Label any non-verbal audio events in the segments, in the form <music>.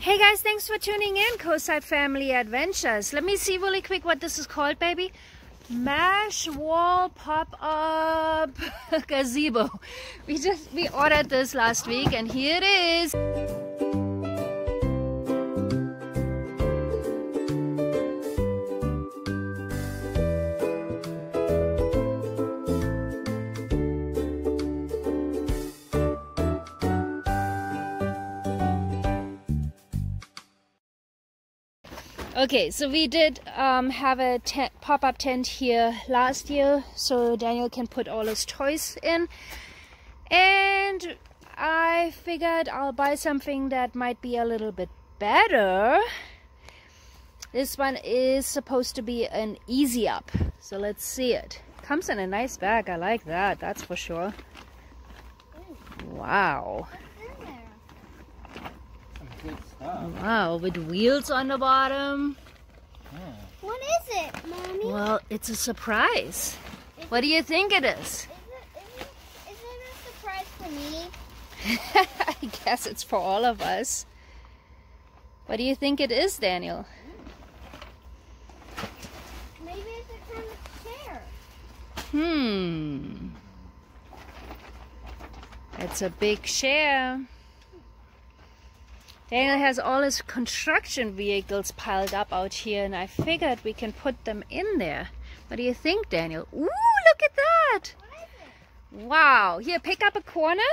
Hey guys, thanks for tuning in, Coastside Family Adventures. Let me see really quick what this is called, baby. Mash wall pop-up <laughs> gazebo. We just, we ordered this last week and here it is. Okay, so we did um, have a pop-up tent here last year, so Daniel can put all his toys in. And I figured I'll buy something that might be a little bit better. This one is supposed to be an easy up, so let's see it. Comes in a nice bag, I like that, that's for sure. Wow. Wow, with wheels on the bottom. What is it, Mommy? Well, it's a surprise. Is what do you think it is? Is it, is it a surprise for me? <laughs> I guess it's for all of us. What do you think it is, Daniel? Maybe it's a kind of chair. Hmm. It's a big chair. Daniel has all his construction vehicles piled up out here and I figured we can put them in there. What do you think, Daniel? Ooh, look at that! Wow, here, pick up a corner.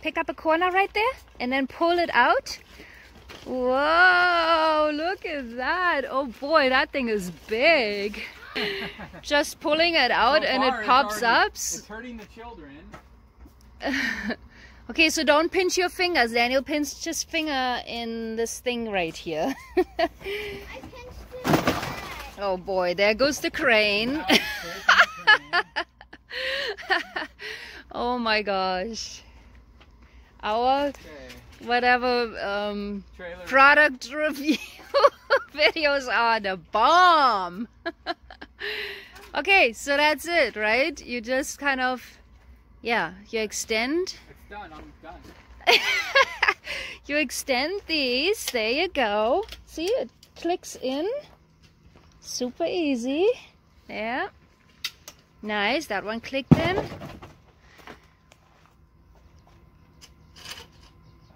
Pick up a corner right there and then pull it out. Whoa, look at that. Oh boy, that thing is big. Just pulling it out so and it pops already, up. It's hurting the children. <laughs> Okay, so don't pinch your fingers. Daniel pinched his finger in this thing right here. <laughs> oh boy, there goes the crane. <laughs> oh my gosh. Our whatever um, product review <laughs> videos are the bomb. okay, so that's it, right? You just kind of, yeah, you extend done. I'm done. <laughs> you extend these. There you go. See, it clicks in. Super easy. Yeah. Nice. That one clicked in.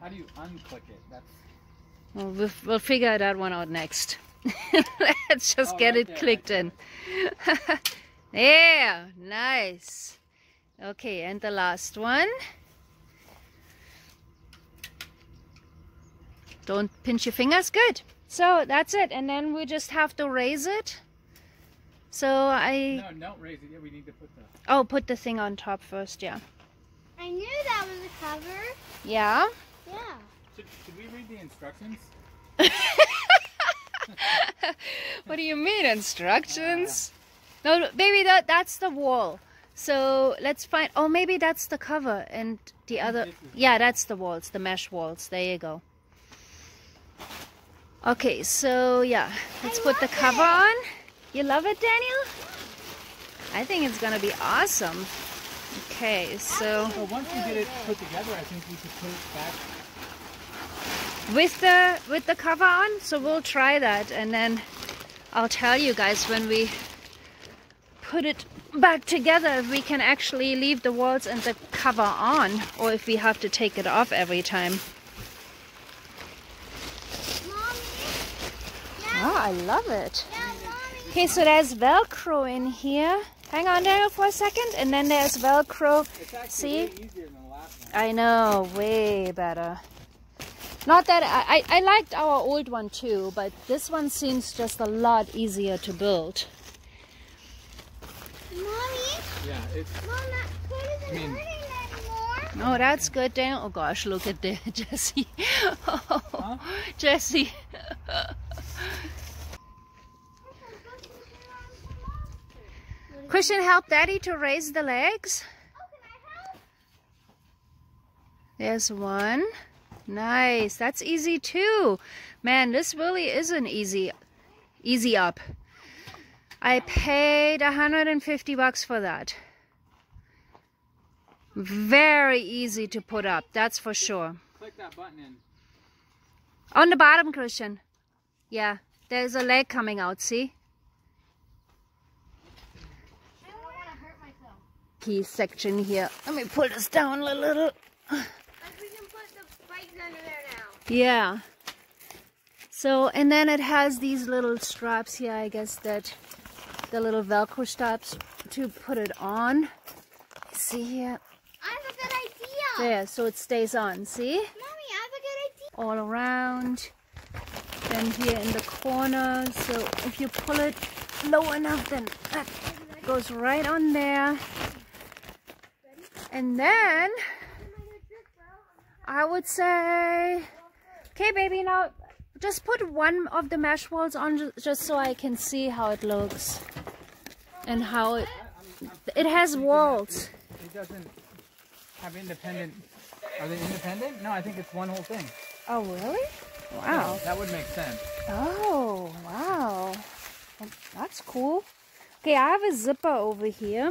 How do you unclick it? That's... Well, we'll, we'll figure that one out next. <laughs> Let's just oh, get right it there, clicked right in. <laughs> yeah, nice. Okay, and the last one. Don't pinch your fingers. Good. So that's it. And then we just have to raise it. So I... No, don't raise it. Yeah, we need to put the... Oh, put the thing on top first, yeah. I knew that was a cover. Yeah? Yeah. Should, should we read the instructions? <laughs> what do you mean, instructions? Uh, no, baby, that, that's the wall. So let's find... Oh, maybe that's the cover and the other... Yeah, that's the walls, the mesh walls. There you go. Okay, so yeah, let's put the cover it. on. You love it, Daniel? I think it's gonna be awesome. Okay, so... So once we get it put together, I think we should put it back with the with the cover on so we'll try that and then I'll tell you guys when we put it back together if we can actually leave the walls and the cover on or if we have to take it off every time Oh, I love it. Okay, so there's Velcro in here. Hang on there for a second. And then there's Velcro. See? I know, way better. Not that I, I, I liked our old one too, but this one seems just a lot easier to build. Mommy? Yeah, it's... Mom, that isn't I mean, hurting anymore. Oh, that's good, Dan. Oh gosh, look at that, <laughs> Jesse. Oh, huh? Jesse. <laughs> Christian, help Daddy to raise the legs. There's one. Nice. That's easy too. Man, this really is an easy, easy up. I paid 150 bucks for that. Very easy to put up, that's for sure. Click that button in. On the bottom, Christian. Yeah, there's a leg coming out, see? I don't want to hurt Section here. Let me pull this down a little. Like we can put the spikes under there now. Yeah. So, and then it has these little straps here, I guess that the little Velcro straps to put it on. See here? I have a good idea. There, so it stays on, see? Mommy, I have a good idea. All around. Then here in the corner, so if you pull it low enough, then that goes right on there. And then I would say, okay, baby, now just put one of the mesh walls on just so I can see how it looks and how it it has walls. It doesn't have independent. Are they independent? No, I think it's one whole thing. Oh, really? Wow. That would make sense. Oh, wow. That's cool. Okay, I have a zipper over here.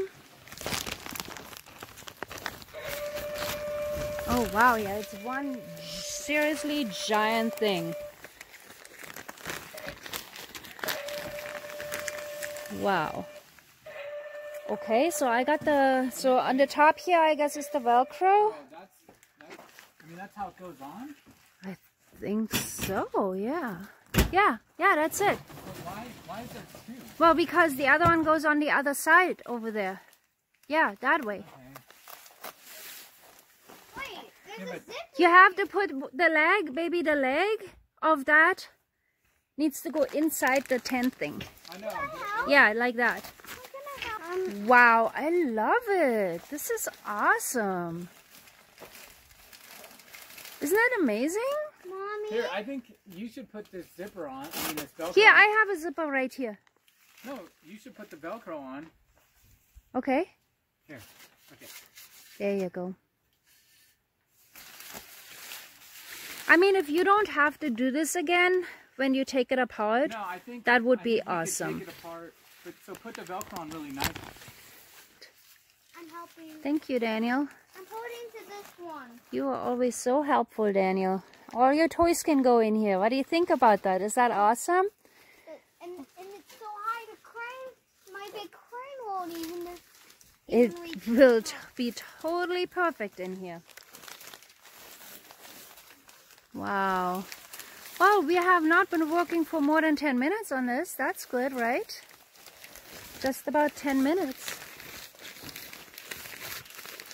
Oh, wow. Yeah, it's one seriously giant thing. Wow. Okay, so I got the, so on the top here, I guess is the Velcro. Oh, that's, that's. I mean, that's how it goes on. I think so, yeah. Yeah, yeah, that's it. But why? Why is there two? Well, because the other one goes on the other side over there. Yeah, that way. Okay. Wait, there's Yeah, a but- zip. You have to put the leg, baby, the leg of that needs to go inside the tent thing. I know. Yeah, like that. Wow, I love it. This is awesome. Isn't that amazing? Mommy. Here, I think you should put this zipper on. I mean, this Velcro. Here. I have a zipper right here. No, you should put the Velcro on. Okay, Here. Okay. there you go. I mean, if you don't have to do this again when you take it apart, No, I think That would I be think awesome. Take it apart. But, so put the Velcro on really nice. I'm helping. thank you, Daniel. I'm holding to this one. You are always so helpful, Daniel. All your toys can go in here. What do you think about that? Is that awesome? And, and it's so high the crane, my big crane won't even. It even reach will the t- top. be totally perfect in here. Wow. Well, we have not been working for more than 10 minutes on this. That's good, right? Just about 10 minutes.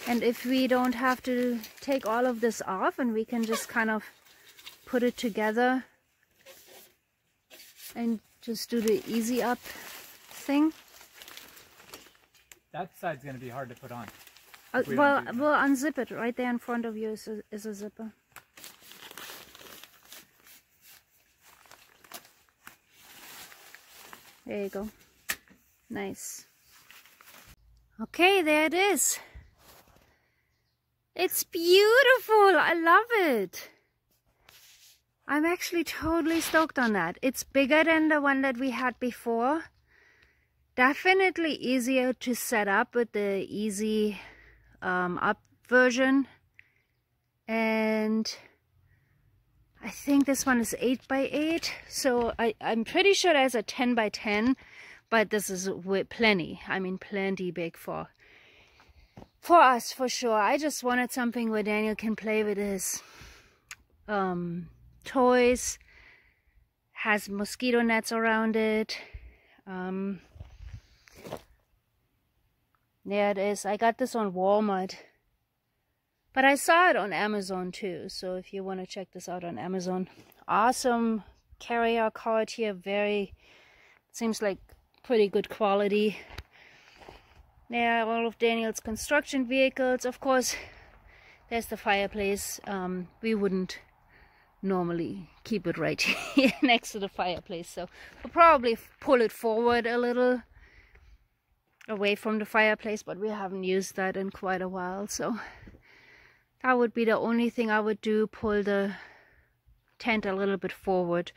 And if we don't have to take all of this off and we can just kind of put it together and just do the easy up thing. That side's gonna be hard to put on. Uh, We well, we'll unzip it. Right there in front of you is a, is a zipper. There you go. Nice. Okay, there it is. It's beautiful. I love it. I'm actually totally stoked on that. It's bigger than the one that we had before. Definitely easier to set up with the easy um, up version. And I think this one is 8 by 8 So I, I'm pretty sure there's a 10 by 10 but this is plenty. I mean, plenty big for for us for sure. I just wanted something where Daniel can play with his um, toys, has mosquito nets around it. Um, there it is. I got this on Walmart. But I saw it on Amazon too. So if you want to check this out on Amazon. Awesome carrier card here. Very, seems like pretty good quality. There are all of Daniel's construction vehicles. Of course, there's the fireplace. Um, we wouldn't normally keep it right <laughs> here next to the fireplace. So we'll probably pull it forward a little away from the fireplace, but we haven't used that in quite a while. So that would be the only thing I would do, pull the tent a little bit forward.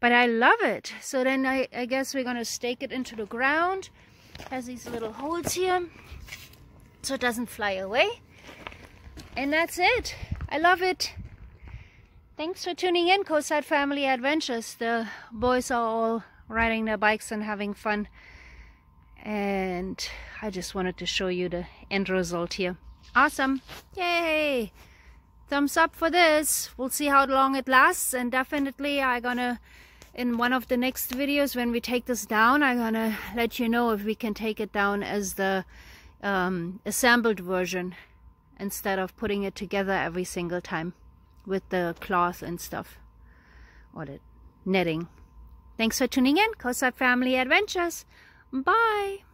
But I love it. So then I, I guess we're going to stake it into the ground. Has these little holes here so it doesn't fly away. And that's it. I love it. Thanks for tuning in, Coastside Family Adventures. The boys are all riding their bikes and having fun. And I just wanted to show you the end result here. Awesome. Yay! Thumbs up for this. We'll see how long it lasts. And definitely I'm gonna, in one of the next videos when we take this down, I'm gonna let you know if we can take it down as the um, assembled version instead of putting it together every single time with the cloth and stuff or the netting. Thanks for tuning in, Coastside Family Adventures. Bye.